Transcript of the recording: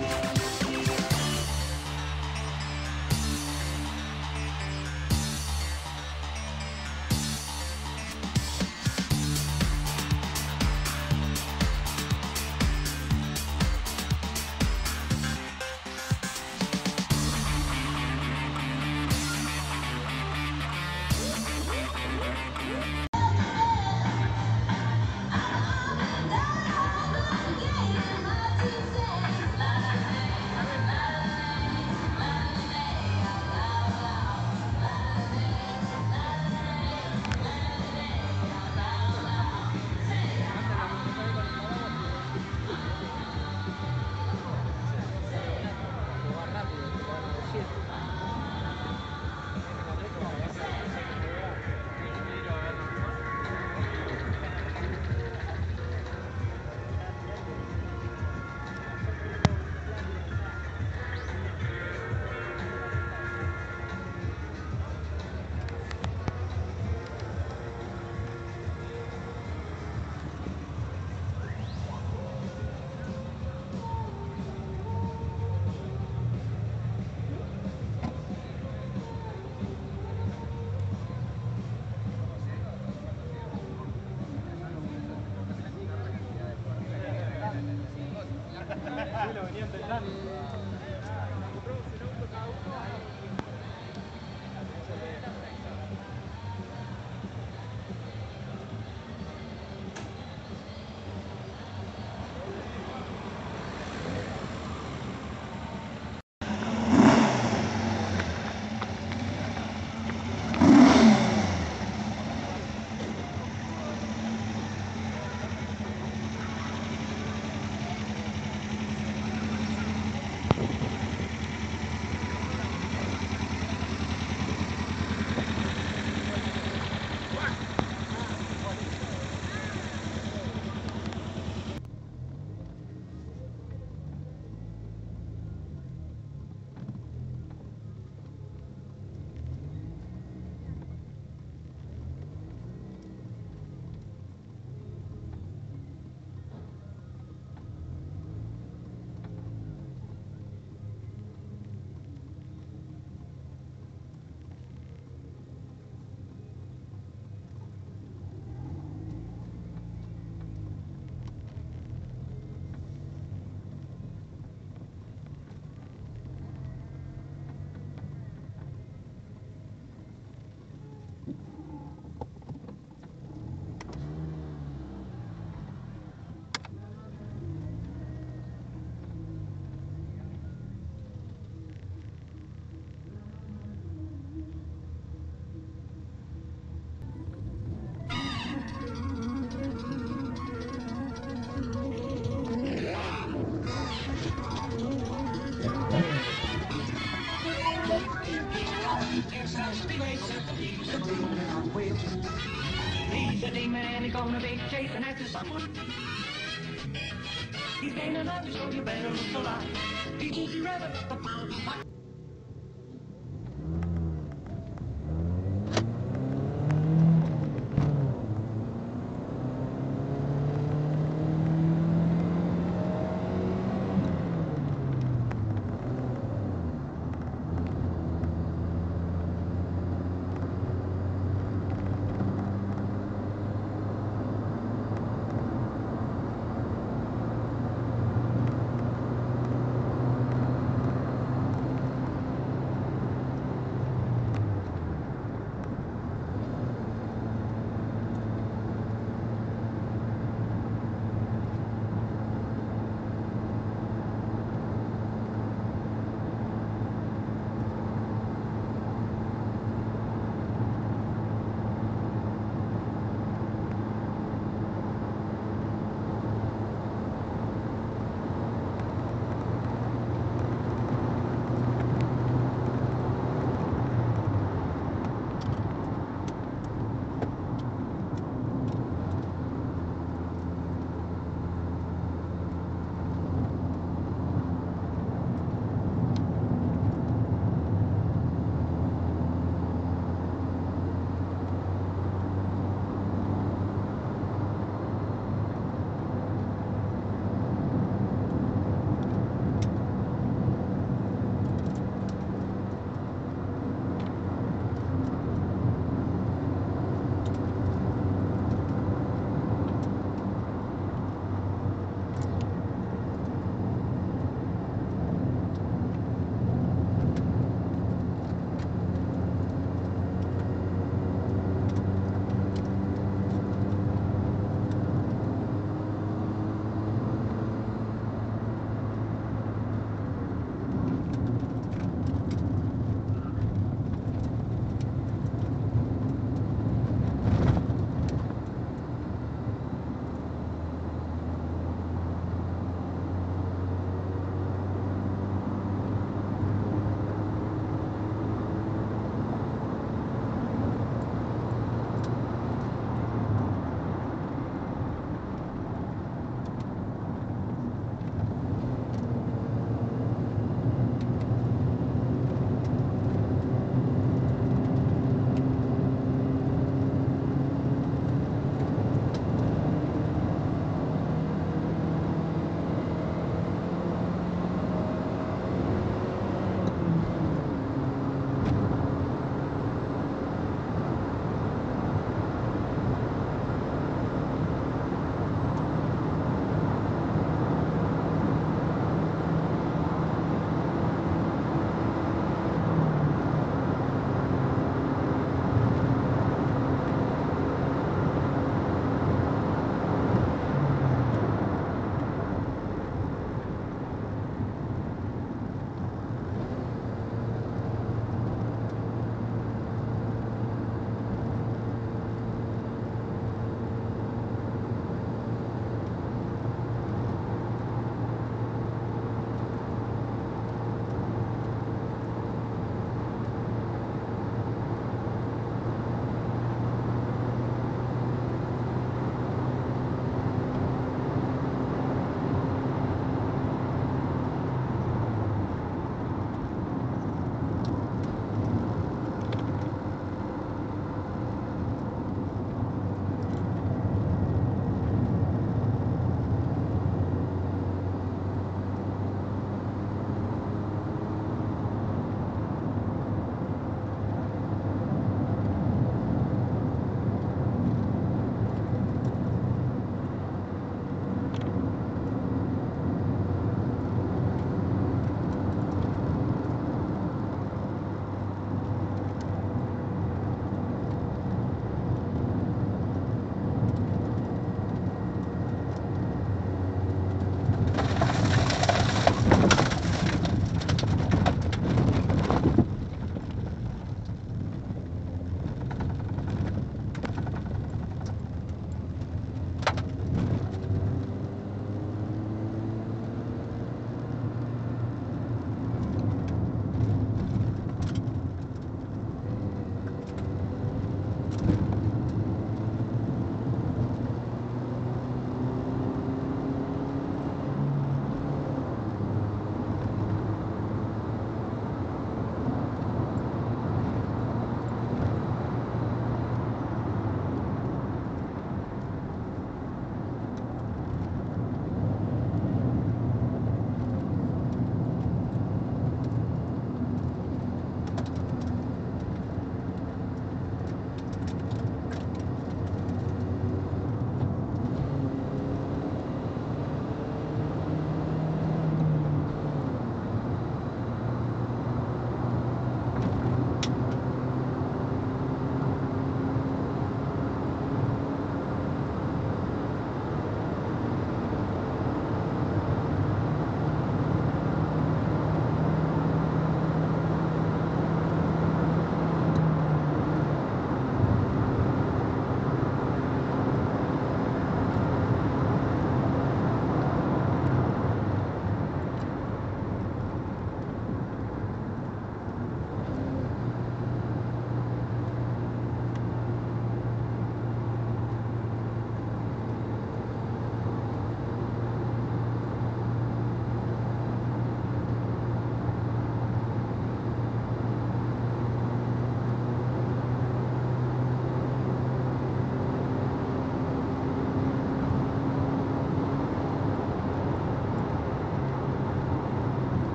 Bye. He's He's gaining up, so you better look alive. He's you rather